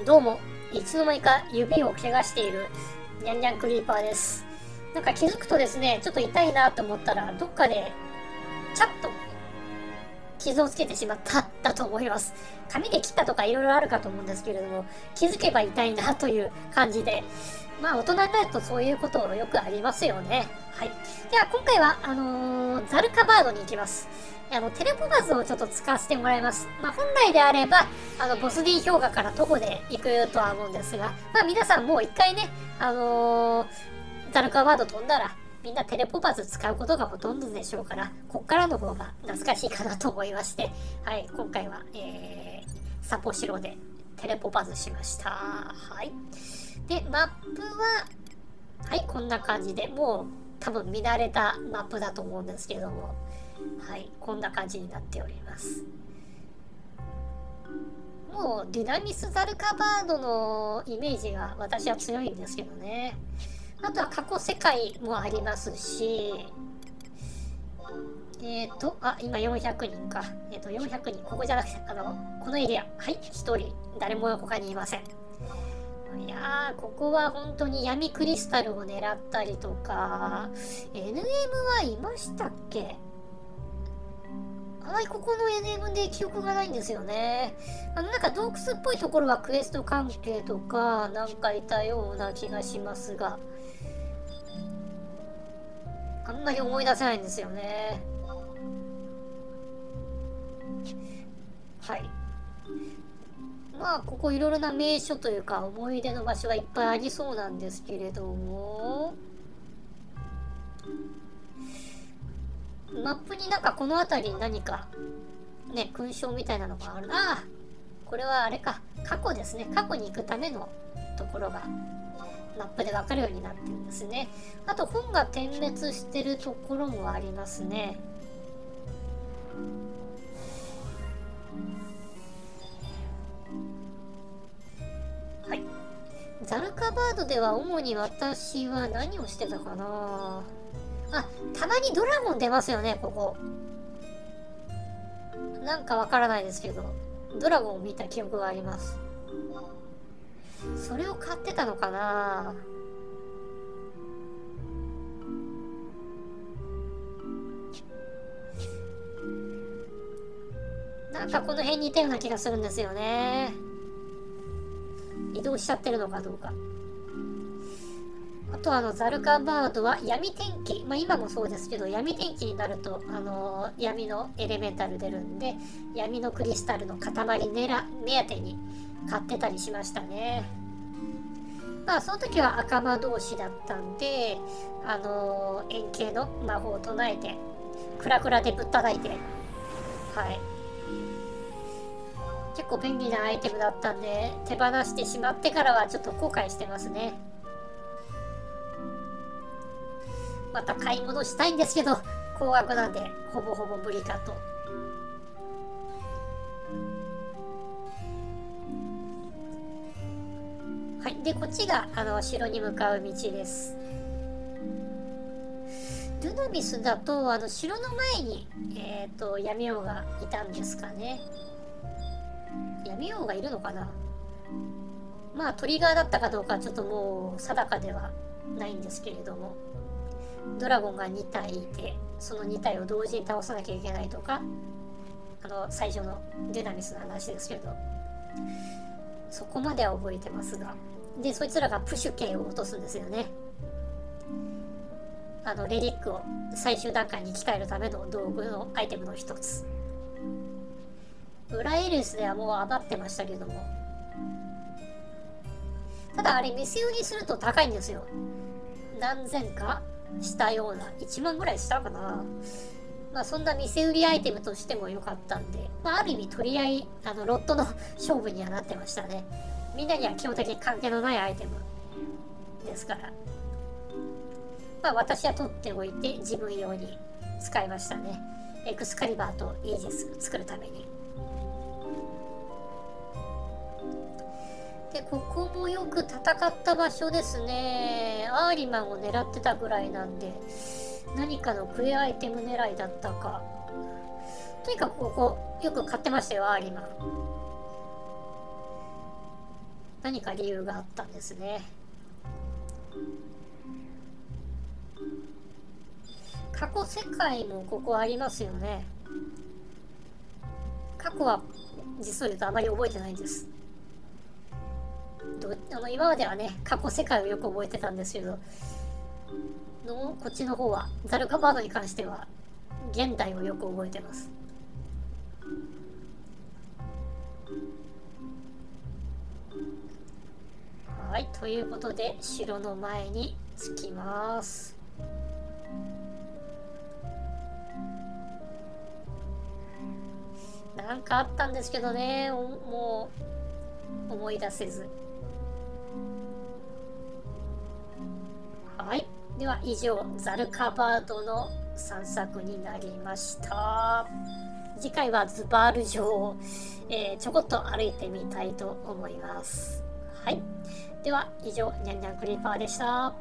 どうも、いつの間にか指を怪我しているニャンニャンクリーパーです。なんか気づくとですね、ちょっと痛いなと思ったら、どっかで、チャッと傷をつけてしまっただと思います。紙で切ったとかいろいろあるかと思うんですけれども、気づけば痛いなという感じで、まあ大人になるとそういうことよくありますよね。はい。では今回は、あのー、ザルカバードに行きます。あの、テレポバズをちょっと使わせてもらいます。まあ本来であれば、あの、ボス D 氷河から徒歩で行くとは思うんですが、まあ皆さんもう一回ね、あのー、ザルカバード飛んだら、みんなテレポバズ使うことがほとんどでしょうから、こっからの方が懐かしいかなと思いまして、はい、今回は、えー、サポシロでテレポバズしました。はい。で、マップは、はい、こんな感じで、もう多分見慣れたマップだと思うんですけども、はい、こんな感じになっております。もうディナミス・ザルカバードのイメージが私は強いんですけどね。あとは過去世界もありますし、えっ、ー、と、あ、今400人か。えっ、ー、と、400人。ここじゃなくて、あの、このエリア。はい、1人。誰も他にいません。いやー、ここは本当に闇クリスタルを狙ったりとか、NM はいましたっけ？あまりここの NM で記憶がないんですよね。あの、なんか洞窟っぽいところはクエスト関係とか、なんかいたような気がしますが、あんまり思い出せないんですよね。はい。まあ、ここいろいろな名所というか、思い出の場所はいっぱいありそうなんですけれども、マップになんかこの辺りに何か、ね、勲章みたいなのがある。ああこれはあれか、過去ですね。過去に行くためのところがマップでわかるようになってるんですね。あと本が点滅してるところもありますね。はい。ザルカバードでは主に私は何をしてたかなあ、たまにドラゴン出ますよね、ここ。なんかわからないですけど、ドラゴンを見た記憶があります。それを買ってたのかななんかこの辺にいたような気がするんですよね。移動しちゃってるのかどうか。とあの、ザルカバードは闇天気。まあ今もそうですけど、闇天気になると、あの、闇のエレメンタル出るんで、闇のクリスタルの塊目当てに買ってたりしましたね。まあその時は赤魔同士だったんで、あの、円形の魔法を唱えて、クラクラでぶったたいて、はい。結構便利なアイテムだったんで、手放してしまってからはちょっと後悔してますね。また買い物したいんですけど、高額なんで、ほぼほぼ無理かと。はい。で、こっちが、あの、城に向かう道です。ドゥナミスだと、あの、城の前に、えっ、ー、と、闇王がいたんですかね。闇王がいるのかなまあ、トリガーだったかどうかちょっともう定かではないんですけれども、ドラゴンが2体いて、その2体を同時に倒さなきゃいけないとか、あの、最初のデナミスの話ですけど、そこまでは覚えてますが。で、そいつらがプシュ系を落とすんですよね。あの、レリックを最終段階に鍛えるための道具のアイテムの一つ。ウラエルスではもう余ってましたけども。ただあれ、店売りすると高いんですよ。何千かしたような。1万ぐらいしたかな。まあそんな店売りアイテムとしても良かったんで、まあある意味取り合い、あの、ロットの 勝負にはなってましたね。みんなには基本的に関係のないアイテムですから。まあ私は取っておいて自分用に使いましたね。エクスカリバーとイージス作るために。で、ここもよく戦った場所ですね。アーリマンを狙ってたぐらいなんで、何かのクエアイテム狙いだったか。とにかくここ、よく買ってましたよ、アーリマン。何か理由があったんですね。過去世界もここありますよね。過去は実を言うとあまり覚えてないんです。どあの今まではね、過去世界をよく覚えてたんですけど、のこっちの方は、ザルカバードに関しては、現代をよく覚えてます。はい、ということで、城の前に着きます。なんかあったんですけどね、もう、思い出せず。では、以上、ザルカバードの散策になりました。次回はズバール城を、えー、ちょこっと歩いてみたいと思います。はい。では、以上、ニャンニャンクリーパーでした。